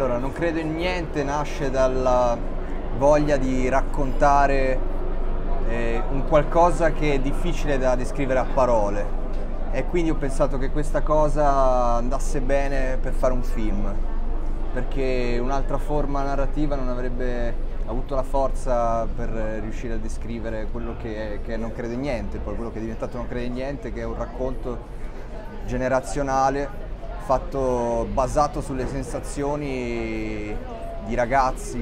Allora, non credo in niente, nasce dalla voglia di raccontare eh, un qualcosa che è difficile da descrivere a parole. E quindi ho pensato che questa cosa andasse bene per fare un film, perché un'altra forma narrativa non avrebbe avuto la forza per riuscire a descrivere quello che, è, che non crede in niente, poi quello che è diventato non crede in niente, che è un racconto generazionale fatto basato sulle sensazioni di ragazzi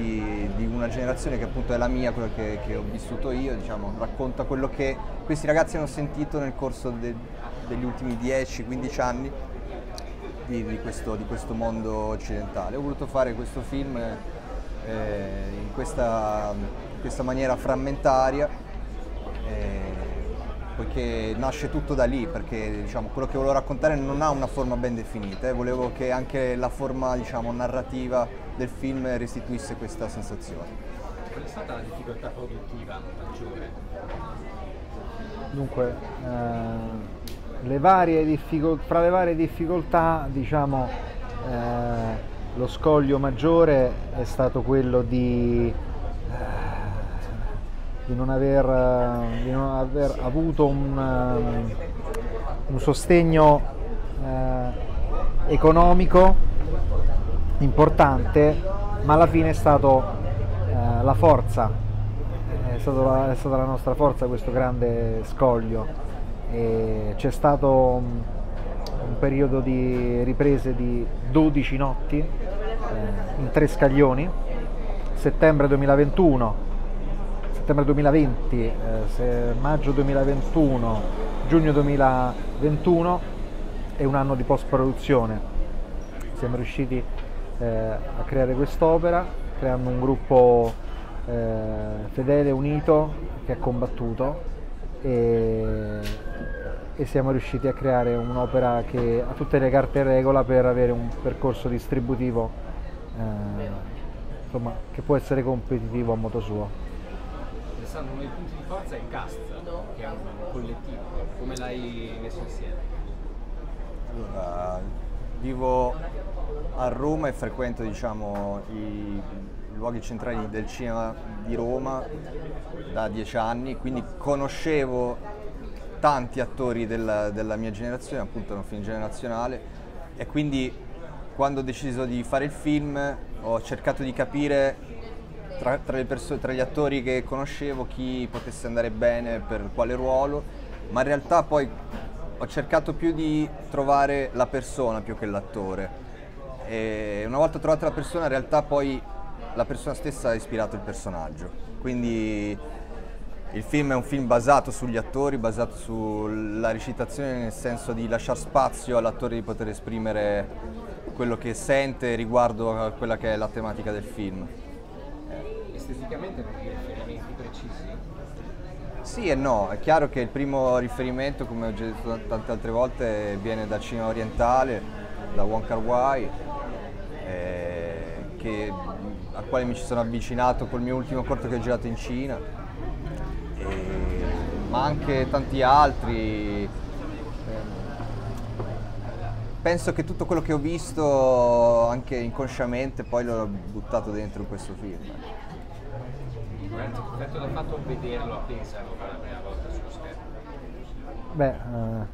di una generazione che appunto è la mia, quella che, che ho vissuto io, diciamo, racconta quello che questi ragazzi hanno sentito nel corso de, degli ultimi 10-15 anni di, di, questo, di, questo, mondo occidentale. Ho voluto fare questo film eh, in, questa, in, questa, maniera frammentaria, poiché nasce tutto da lì, perché diciamo, quello che volevo raccontare non ha una forma ben definita, eh. volevo che anche la forma diciamo, narrativa del film restituisse questa sensazione. Qual è stata la difficoltà produttiva maggiore? Dunque, eh, le varie difficol- fra le varie difficoltà, diciamo, eh, lo scoglio maggiore è stato quello di, di, non, aver, di non, aver, avuto un, um, un sostegno eh, economico importante, ma alla fine è stato eh, la forza, è, la, è, stata la nostra forza questo grande scoglio. E c'è stato un, periodo di riprese di 12 notti eh, in tre scaglioni, settembre 2021, settembre 2020, eh, maggio 2021, giugno 2021 e un anno di post produzione. Siamo riusciti eh, a creare quest'opera, creando un gruppo eh, fedele, unito, che ha combattuto e, e, siamo riusciti a creare un'opera che ha tutte le carte in regola per avere un percorso distributivo eh, insomma, che può essere competitivo a modo suo. Alessandro, uno dei punti di forza è il cast, che è un collettivo, come l'hai messo insieme? Allora, vivo a Roma e frequento diciamo, i luoghi centrali del cinema di Roma da dieci anni, quindi conoscevo tanti attori della, della mia generazione, appunto è un film generazionale e quindi quando ho deciso di fare il film ho cercato di capire tra, tra, tra, gli attori che conoscevo chi potesse andare bene per quale ruolo, ma in realtà poi ho cercato più di trovare la persona più che l'attore. E una volta trovata la persona, in realtà poi la persona stessa ha ispirato il personaggio. Quindi il film è un film basato sugli attori, basato sulla recitazione nel senso di lasciare spazio all'attore di poter esprimere quello che sente riguardo a quella che è la tematica del film. Esteticamente non hai riferimenti precisi? Sì e no, è chiaro che il primo riferimento, come ho già detto tante altre volte, viene dal cinema orientale, da Wong Kar Wai, eh, al quale mi ci sono avvicinato col mio ultimo corto che ho girato in Cina, eh, ma anche tanti altri. Eh, penso che tutto quello che ho visto, anche inconsciamente, poi l'ho buttato dentro in questo film. Quanto l'ha fatto vederlo a Pesaro per la prima volta sullo schermo? Beh, uh,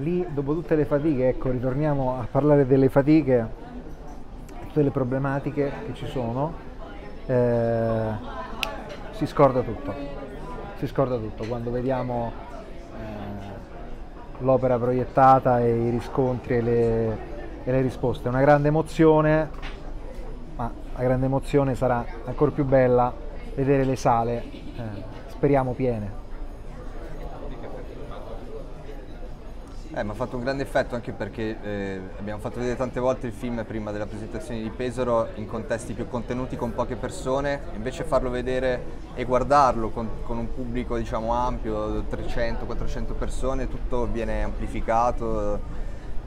lì dopo tutte le fatiche, ecco, ritorniamo a parlare delle fatiche, tutte le problematiche che ci sono, eh, si scorda tutto, si scorda tutto quando vediamo eh, l'opera proiettata e i riscontri e le, e le risposte. È una grande emozione, ma la grande emozione sarà ancora più bella vedere le sale, eh, speriamo piene. Eh, mi ha fatto un grande effetto anche perché eh, abbiamo fatto vedere tante volte il film prima della presentazione di Pesaro in contesti più contenuti con poche persone, invece farlo vedere e guardarlo con, con un pubblico diciamo ampio, 300-400 persone, tutto viene amplificato,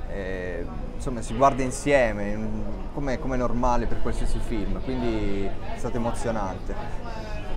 eh, insomma si guarda insieme, come, come normale per qualsiasi film, quindi è stato emozionante.